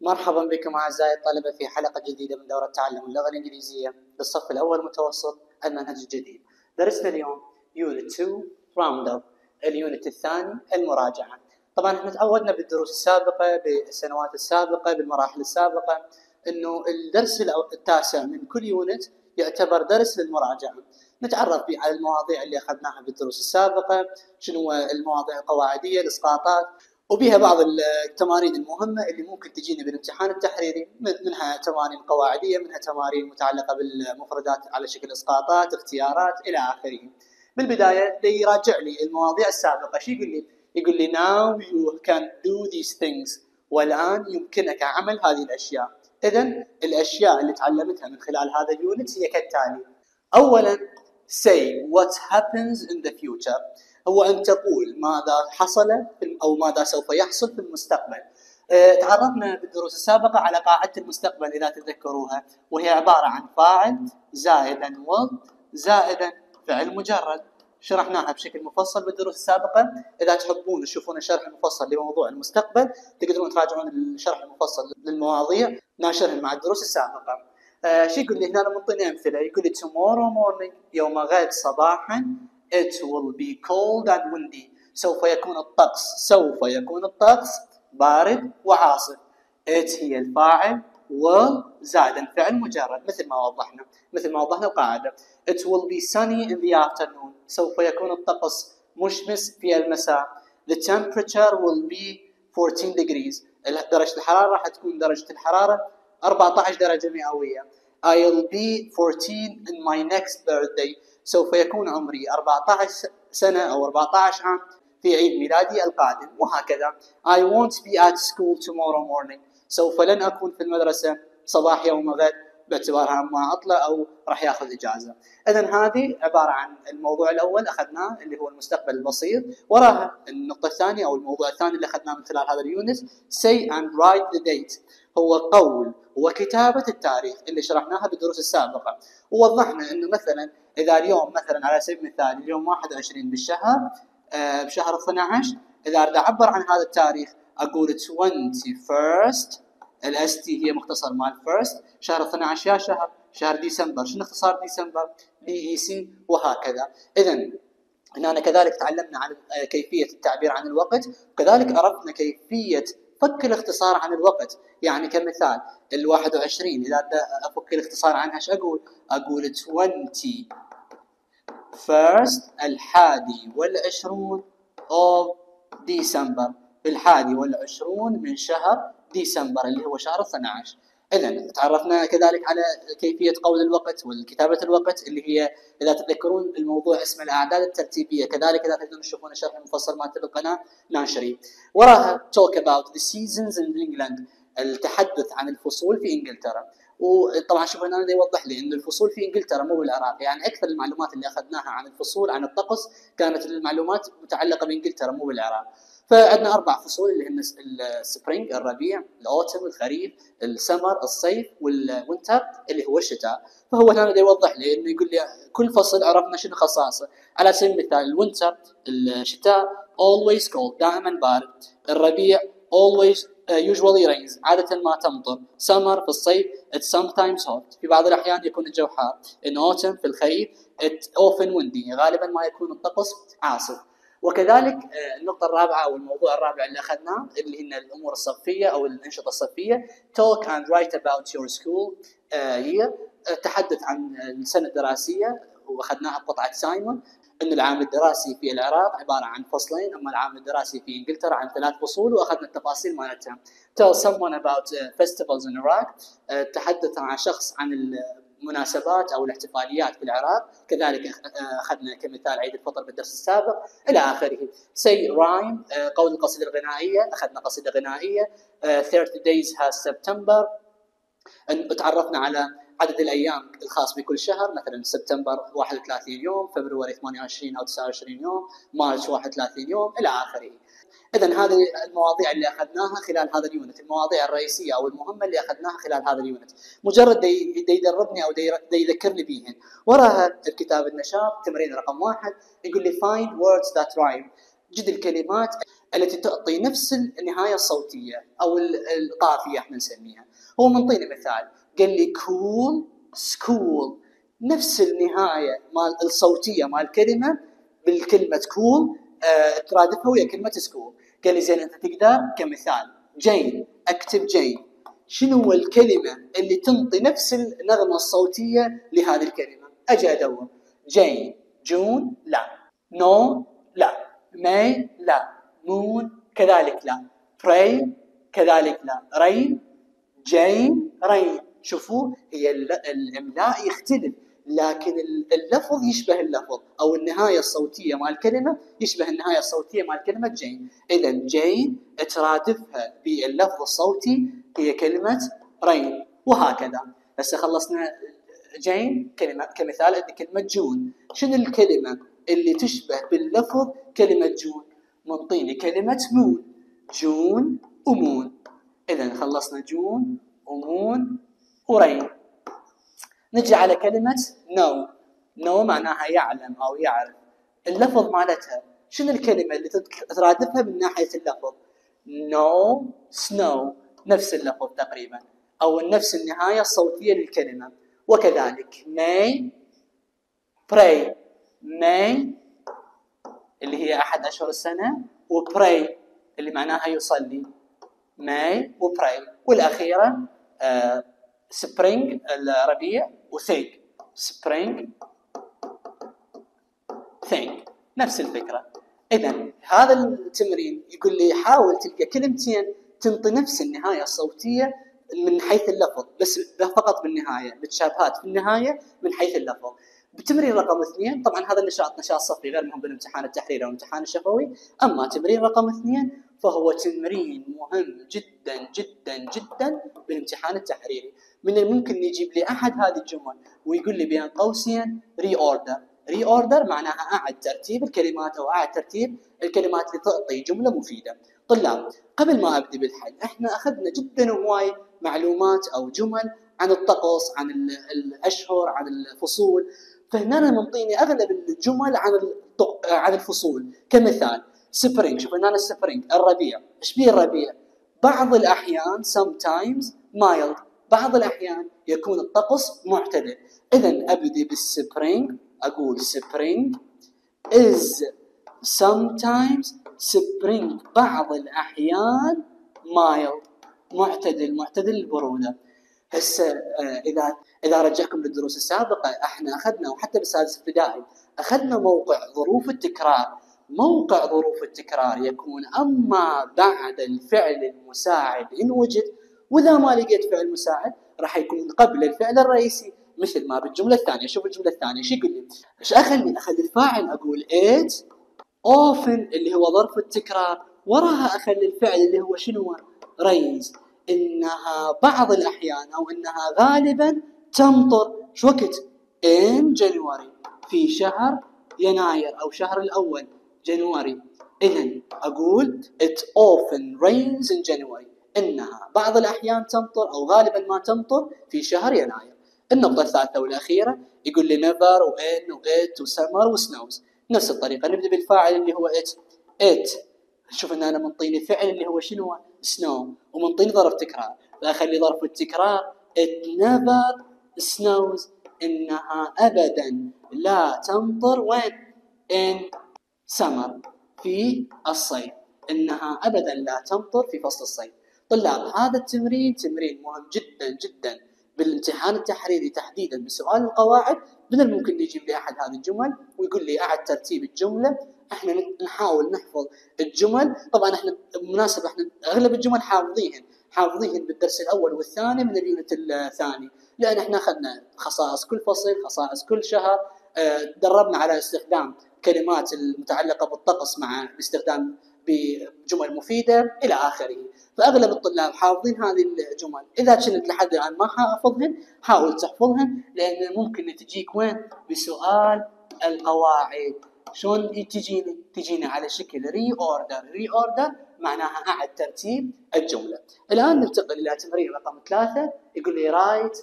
مرحبا بكم أعزائي الطلبة في حلقة جديدة من دورة تعلم اللغة الإنجليزية للصف الأول متوسط المنهج الجديد. درسنا اليوم unit 2 round up ال unit الثاني المراجعة. طبعا إحنا تعودنا بالدروس السابقة بالسنوات السابقة بالمراحل السابقة إنه الدرس التاسع من كل unit يعتبر درس للمراجعة. نتعرف فيه على المواضيع اللي أخذناها بالدروس السابقة، شنو المواضيع القواعدية، الإسقاطات، وبها بعض التمارين المهمة اللي ممكن تجينا بالامتحان التحريري منها تمارين قواعدية منها تمارين متعلقة بالمفردات على شكل إسقاطات اختيارات إلى آخره. بالبدايه يراجع لي المواضيع السابقة شو يقول لي؟ يقول لي now you can do these things والآن يمكنك عمل هذه الأشياء. اذا الأشياء اللي تعلمتها من خلال هذا اليونت هي كالتالي. اولا say what happens in the future هو أن تقول ماذا حصل أو ماذا سوف يحصل في المستقبل. آه، تعرفنا بالدروس السابقة على قاعدة المستقبل إذا تتذكروها وهي عبارة عن فاعل زائدا و زائدا فعل مجرد. شرحناها بشكل مفصل بالدروس السابقة. إذا تحبون تشوفون الشرح المفصل لموضوع المستقبل تقدرون تراجعون الشرح المفصل للمواضيع ناشرهم مع الدروس السابقة. آه شو يقول لي هنا منطيني أمثلة يقول لي tomorrow morning يوم غد صباحا it will be cold and windy. سوف يكون الطقس سوف يكون الطقس بارد وعاصف. It هي الفاعل وزائدا فعل مجرد مثل ما وضحنا مثل ما وضحنا القاعدة. It will be sunny in the afternoon. سوف يكون الطقس مشمس في المساء. The temperature will be 14 degrees. درجة الحرارة راح تكون درجة الحرارة 14 درجة مئوية. I'll be 14 in my next birthday. سوف يكون عمري 14 سنة أو 14 عام في عيد ميلادي القادم وهكذا. I won't be at school tomorrow morning. سوف لن أكون في المدرسة صباح يوم غد باعتبارها ما عطلة أو راح يأخذ إجازة. إذا هذه عبارة عن الموضوع الأول أخذناه اللي هو المستقبل البسيط وراها النقطة الثانية أو الموضوع الثاني اللي أخذناه من خلال هذا اليونت say and write the date. هو قول وكتابة التاريخ اللي شرحناها بالدروس السابقة. ووضحنا أنه مثلا إذا اليوم مثلا على سبيل المثال اليوم 21 بالشهر آه بشهر 12 إذا أريد أعبر عن هذا التاريخ أقول 21st ال ST هي مختصر مال first شهر 12 يا شهر شهر ديسمبر شنو اختصار December؟ DEC وهكذا. اذا هنا كذلك تعلمنا عن آه، كيفية التعبير عن الوقت وكذلك عرفنا كيفية فك الاختصار عن الوقت. يعني كمثال ال 21 إذا أفك الاختصار عنها إيش أقول؟ أقول 20 first الحادي والعشرون of ديسمبر الحادي والعشرون من شهر ديسمبر اللي هو شهر 12 اذا تعرفنا كذلك على كيفية قول الوقت والكتابة الوقت اللي هي إذا تتذكرون الموضوع اسمه الأعداد الترتيبية كذلك إذا تقدرون تشوفون الشرح المفصل مالت القناه ناشرين وراها talk about the seasons in England التحدث عن الفصول في إنجلترا. وطبعا شوف هنا يوضح لي ان الفصول في إنجلترا مو بالعراق. يعني أكثر المعلومات اللي أخذناها عن الفصول عن الطقس كانت المعلومات متعلقة بإنجلترا مو بالعراق. فعندنا أربع فصول اللي هن ال spring الربيع ال autumn الخريف السمر الصيف وال winter اللي هو الشتاء. فهو هنا يوضح لي إنه يقول لي كل فصل عرفنا شنو خصائصه على سبيل المثال الوينتر الشتاء always cold دائما بارد. الربيع always uh, usually rains عادة ما تمطر. summer في الصيف it's sometimes hot. في بعض الأحيان يكون الجو حار. in autumn في الخريف it often windy. غالبا ما يكون الطقس عاصف. وكذلك آه، النقطة الرابعة أو الموضوع الرابع اللي أخذناه اللي هي الأمور الصفية أو الأنشطة الصفية talk and write about your school year آه، تحدث عن السنة الدراسية وأخذناها بقطعة سايمون أن العام الدراسي في العراق عبارة عن فصلين أما العام الدراسي في إنجلترا عن ثلاث فصول وأخذنا التفاصيل مالتها. Tell someone about festivals in Iraq تحدث عن شخص عن المناسبات أو الاحتفاليات في العراق. كذلك أخذنا كمثال عيد الفطر بالدرس السابق. إلى آخره. say rhyme قول القصيده الغنائيه أخذنا قصيدة غنائية. 30 days has September. تعرفنا على عدد الأيام الخاص بكل شهر. مثلا سبتمبر 31 يوم فبراير 28 أو 29 يوم مارس 31 يوم إلى آخره. اذا هذه المواضيع اللي أخذناها خلال هذا ال unit المواضيع الرئيسية أو المهمة اللي أخذناها خلال هذا ال unit. مجرد دي, يدربني أو دي, يذكرني بيهن. وراها الكتاب النشاط تمرين رقم واحد يقول لي find words that rhyme. جد الكلمات التي تعطي نفس النهاية الصوتية أو القافية إحنا نسميها. هو منطيني مثال. قال لي cool school نفس النهاية مال الصوتية مال الكلمة بالكلمة cool آه ترادفها ويا كلمة school قال لي زين انت تقدر؟ كمثال. جين أكتب جين شنو هو الكلمة اللي تنطي نفس النغمة الصوتية لهذه الكلمة؟ أجي أدور. Jane June؟ لا. know؟ لا. May؟ لا. moon؟ كذلك لا. pray كذلك لا. rain؟ Jane rain. شوفوا هي الاملاء يختلف. لكن اللفظ يشبه اللفظ أو النهاية الصوتية مال الكلمة يشبه النهاية الصوتية مال كلمة جين. اذا جين ترادفها باللفظ الصوتي هي كلمة rain وهكذا. هسه خلصنا جين كلمه كمثال عندي كلمة June. شنو الكلمة اللي تشبه باللفظ كلمة June؟ منطيني كلمة moon June و moon. اذا خلصنا June و moon و rain. نجي على كلمة نو. نو معناها يعلم أو يعرف. اللفظ مالتها شنو الكلمة اللي ترادفها من ناحية اللفظ؟ know snow نفس اللفظ تقريبا. أو نفس النهاية الصوتية للكلمة. وكذلك may pray. may اللي هي أحد أشهر السنة و pray اللي معناها يصلي. may و pray. والأخيرة آه spring الربيع. و thing spring thing نفس الفكرة. اذا هذا التمرين يقول لي حاول تلقى كلمتين تنطي نفس النهاية الصوتية من حيث اللفظ بس فقط بالنهايه متشابهات في النهاية من حيث اللفظ. بتمرين رقم اثنين طبعا هذا النشاط نشاط صفي غير مهم بالامتحان التحريري أو الامتحان الشفوي. أما تمرين رقم اثنين فهو تمرين مهم جدا جدا جدا بالامتحان التحريري. من الممكن يجيب لي أحد هذه الجمل ويقول لي بين قوسين reorder reorder معناها أعد ترتيب الكلمات أو أعد ترتيب الكلمات لتعطي جملة مفيدة. طلاب قبل ما أبدأ بالحل إحنا أخذنا جدا هواي معلومات أو جمل عن الطقس عن الأشهر عن الفصول. فهنا منطيني أغلب الجمل عن عن الفصول. كمثال spring شوف هنا ال spring الربيع. إيش بيه الربيع؟ بعض الأحيان sometimes mild. بعض الأحيان يكون الطقس معتدل. إذا أبدي بال spring أقول spring is sometimes spring. بعض الأحيان mild معتدل معتدل البرودة. هسه آه، إذا إذا رجعكم للدروس السابقة إحنا أخذنا وحتى بالسادس ابتدائي أخذنا موقع ظروف التكرار. موقع ظروف التكرار يكون أما بعد الفعل المساعد إن وجد واذا ما لقيت فعل مساعد راح يكون قبل الفعل الرئيسي مثل ما بالجملة الثانية شوف الجملة الثانية شو يقول لي؟ إيش أخلي؟ أخلي الفاعل أقول it often اللي هو ظرف التكرار وراها أخلي الفعل اللي هو شنو؟ رينز إنها بعض الأحيان أو إنها غالبا تمطر شو وقت؟ in January في شهر يناير أو شهر الأول جنوري اذا أقول it often rains in January إنها بعض الأحيان تمطر أو غالبا ما تمطر في شهر يناير. النقطة الثالثة والأخيرة يقول لي نيفر وإن وإت وسمر وسنوز. نفس الطريقة. نبدأ بالفاعل اللي هو it it شوف إن أنا منطيني فعل اللي هو شنو؟ snow ومنطيني ظرف تكرار. فأخلي ظرف التكرار. It never snows إنها ابدا. لا تمطر وين؟ in summer. في الصيف. إنها ابدا لا تمطر في فصل الصيف. طلاب. هذا التمرين تمرين مهم جدا جدا. بالامتحان التحريري تحديدا بسؤال القواعد من الممكن يجيب لي أحد هذه الجمل ويقول لي أعد ترتيب الجملة. إحنا نحاول نحفظ الجمل. طبعا إحنا بالمناسبه إحنا أغلب الجمل حافظيهن حافظيهن بالدرس الأول والثاني من اليونت الثاني. لأن إحنا أخذنا خصائص كل فصل خصائص كل شهر آه دربنا على استخدام كلمات المتعلقة بالطقس مع الاستخدام بجمل مفيدة إلى آخره. فأغلب الطلاب حافظين هذه الجمل. إذا كنت لحد الان ما حافظهن حاول تحفظهن لأن ممكن تجيك وين؟ بسؤال القواعد. شلون تجيني؟ تجيني على شكل reorder reorder معناها أعد ترتيب الجملة. الآن ننتقل إلى تمرين رقم ثلاثة. يقول لي write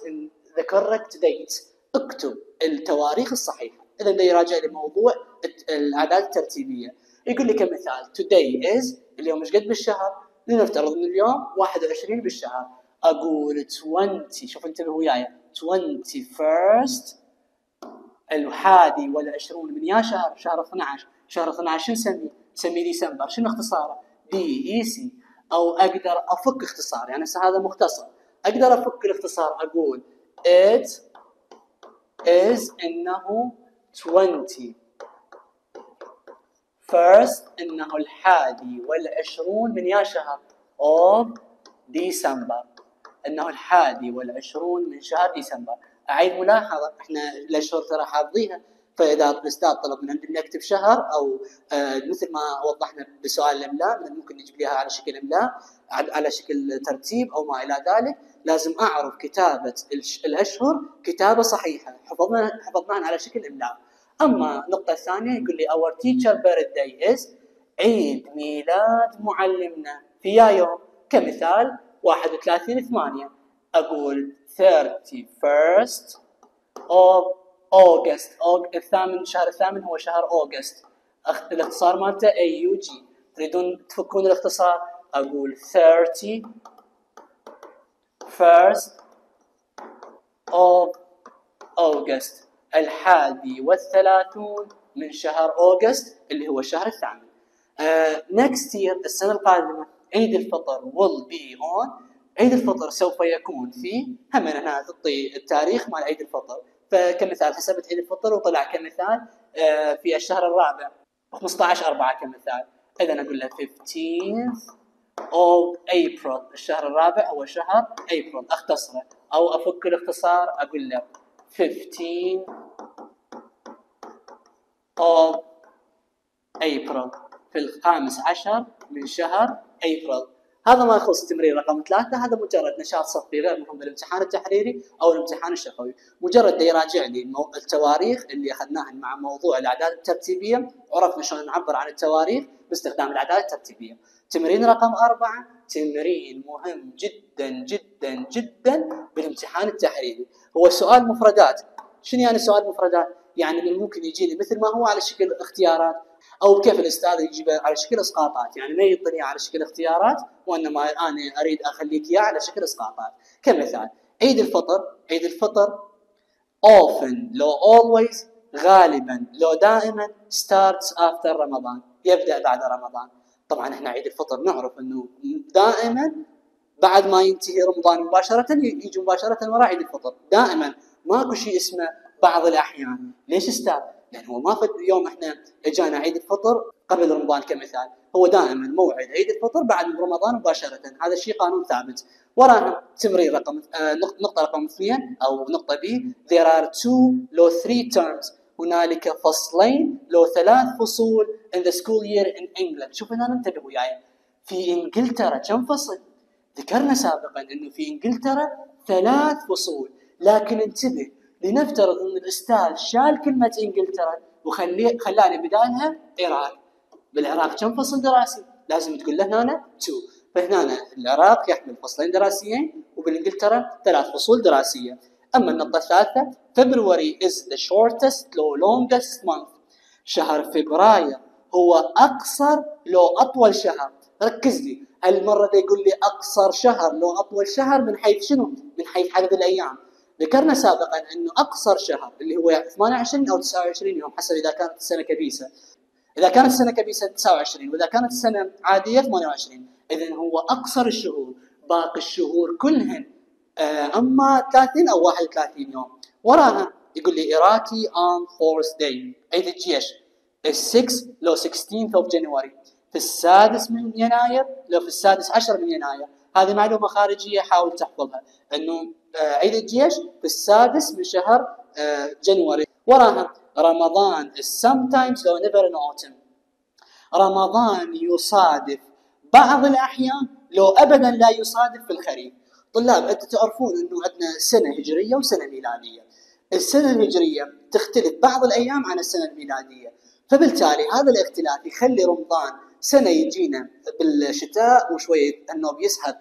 the correct date اكتب التواريخ الصحيحة. اذا يراجع لي موضوع الأعداد الترتيبية. يقول لي كمثال today is اليوم إيش قد بالشهر؟ لنفترض إن اليوم 21 بالشهر. أقول 20 شوف انتبه وياي. 21st الحادي والعشرون من يا شهر شهر 12 شهر 12 شو نسميه؟ نسميه ديسمبر. شنو اختصاره؟ D E C أو أقدر أفك اختصار. يعني هذا مختصر. أقدر أفك الاختصار. أقول it is إنه 20 first إنه الحادي والعشرون من يا شهر of ديسمبر إنه الحادي والعشرون من شهر ديسمبر أعيد ملاحظة إحنا الاشهر ترى حافظيها فإذا الأستاذ طلب من عندنا نكتب شهر أو آه مثل ما وضحنا بسؤال الاملاء من ممكن نجيب لها على شكل املاء على شكل ترتيب أو ما إلى ذلك. لازم أعرف كتابة الأشهر كتابة صحيحة. حفظنا حفظناها على شكل املاء أما النقطه الثانية يقول لي our teacher birthday is عيد ميلاد معلمنا. في يا يوم كمثال 31 8 أقول 31st of August. الثامن الشهر الثامن هو شهر August الاختصار مالته A U G تريدون تفكون الاختصار؟ أقول 30 first of August. الحادي والثلاثون من شهر أوغست اللي هو الشهر الثامن. Uh, next year السنة القادمة عيد الفطر will be on. عيد الفطر سوف يكون في هم هنا تعطي التاريخ مال عيد الفطر. فكمثال حسبت عيد الفطر وطلع كمثال آه، في الشهر الرابع. 15 4 كمثال إذا أقول له 15th of April الشهر الرابع هو شهر April. أختصره. أو أفك الاختصار أقول له 15 of April. في الخامس عشر من شهر April. هذا ما يخص التمرين رقم ثلاثة هذا مجرد نشاط صفي. غير مهم بالامتحان التحريري أو الامتحان الشفوي. مجرد يراجع لي التواريخ اللي اخذناها مع موضوع الأعداد الترتيبية. وعرفنا شلون نعبر عن التواريخ باستخدام الأعداد الترتيبية. تمرين رقم أربعة تمرين مهم جدا جدا جدا بالامتحان التحريري. هو سؤال مفردات. شنو يعني سؤال مفردات؟ يعني من ممكن يجيني مثل ما هو على شكل اختيارات أو كيف الأستاذ يجيبه على شكل إسقاطات. يعني ما يعطيني على شكل اختيارات وإنما أنا أريد أخليك إياه على شكل إسقاطات. كمثال عيد الفطر. عيد الفطر often لو always غالبا لو دائما starts after رمضان يبدأ بعد رمضان. طبعا إحنا عيد الفطر نعرف إنه دائما بعد ما ينتهي رمضان مباشرة يجي مباشرة وراء عيد الفطر. دائما. ماكو شيء اسمه بعض الأحيان. ليش أستاذ؟ يعني هو ما في يوم إحنا إجانا عيد الفطر قبل رمضان كمثال. هو دائما موعد عيد الفطر بعد رمضان مباشرة. هذا الشيء قانون ثابت. ورانا تمرين رقم آه نقطة رقم اثنين أو نقطة بي there are two لو three terms. هنالك فصلين لو ثلاث فصول in the school year in England. شوف هنا انتبه وياي في إنجلترا كم فصل؟ ذكرنا سابقا إنه في إنجلترا ثلاث فصول. لكن انتبه لنفترض إن الأستاذ شال كلمة إنجلترا وخلي خلاني بدالها العراق بالعراق كم فصل دراسي؟ لازم تقول له هنا 2 فهنا العراق يحمل فصلين دراسيين وبالإنجلترا ثلاث فصول دراسية. أما النقطه الثالثه فبراير is the shortest لو longest month. شهر فبراير هو أقصر لو أطول شهر. ركز لي هالمره يقول لي أقصر شهر لو أطول شهر من حيث شنو؟ من حيث عدد الأيام. ذكرنا سابقا إنه أقصر شهر اللي هو 28 أو 29 يوم حسب إذا كانت السنة كبيسة. إذا كانت السنة كبيسة 29 وإذا كانت السنة عادية 28 اذا هو أقصر الشهور باقي الشهور كلهن. آه، أما 30 أو 31 يوم. وراها يقول لي Iraqi armed force day عيد الجيش. ال 6 لو 16 of January في السادس من يناير لو في السادس عشر من يناير. هذه معلومة خارجية حاول تحفظها. آه، عيد الجيش؟ في السادس من شهر جنوري آه، وراها رمضان. Sometimes لو never in autumn. رمضان يصادف بعض الأحيان لو أبدا لا يصادف في الخريف. طلاب أنتم تعرفون أنه عندنا سنة هجرية وسنة ميلادية السنة الهجرية تختلف بعض الأيام عن السنة الميلادية فبالتالي هذا الاختلاف يخلي رمضان سنة يجينا بالشتاء وشوية أنه بيسحب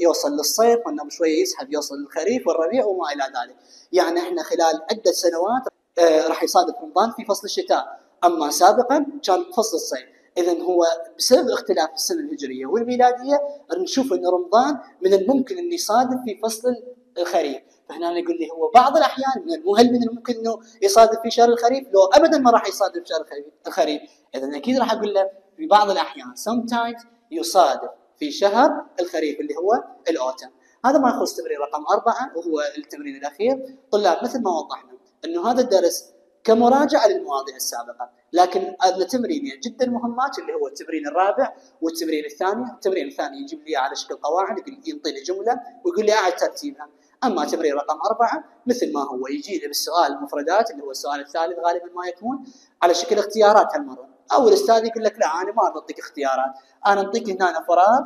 يوصل للصيف وانه بشويه يسحب يوصل للخريف والربيع وما إلى ذلك. يعني إحنا خلال عدة سنوات آه راح يصادف رمضان في فصل الشتاء، أما سابقا كان فصل الصيف. اذا هو بسبب اختلاف السنة الهجرية والميلادية نشوف إن رمضان من الممكن انه يصادف في فصل الخريف فهنا يقول لي هو بعض الأحيان من هل من الممكن إنه يصادف في شهر الخريف؟ لو ابدا ما راح يصادف في شهر الخريف، اذا أكيد راح أقول له في بعض الأحيان sometimes يصادف في شهر الخريف اللي هو الأوتم. هذا ما يخص تمرين رقم أربعة وهو التمرين الأخير طلاب مثل ما وضحنا أنه هذا الدرس كمراجعة للمواضيع السابقة. لكن عندنا تمرينين جدا مهمات اللي هو التمرين الرابع والتمرين الثاني. التمرين الثاني يجيب لي على شكل قواعد ينطيني جملة ويقول لي أعد ترتيبها. أما تمرين رقم أربعة مثل ما هو يجي لي بالسؤال المفردات اللي هو السؤال الثالث غالبا ما يكون على شكل اختيارات هالمرة. أو الأستاذ يقول لك لا أنا ما أعطيك اختيارات. أنا أعطيك هنا فراغ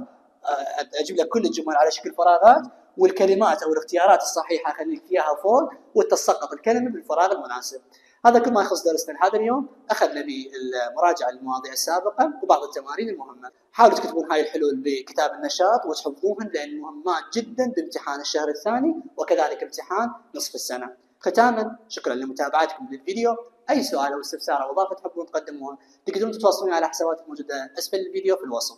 أجيب لك كل الجمل على شكل فراغات والكلمات أو الاختيارات الصحيحه اخليك اياها فوق وتسقط الكلمة بالفراغ المناسب. هذا كل ما يخص درسنا هذا اليوم اخذنا بالمراجعه للمواضيع السابقة وبعض التمارين المهمة. حاولوا تكتبون هاي الحلول بكتاب النشاط وتحفظوهن لأن مهمات جدا بامتحان الشهر الثاني وكذلك امتحان نصف السنة. ختاما شكرا لمتابعتكم للفيديو أي سؤال أو استفسار أو إضافة تحبون تقدموها تقدرون تتواصلون على حسابات الموجوده أسفل الفيديو في الوصف.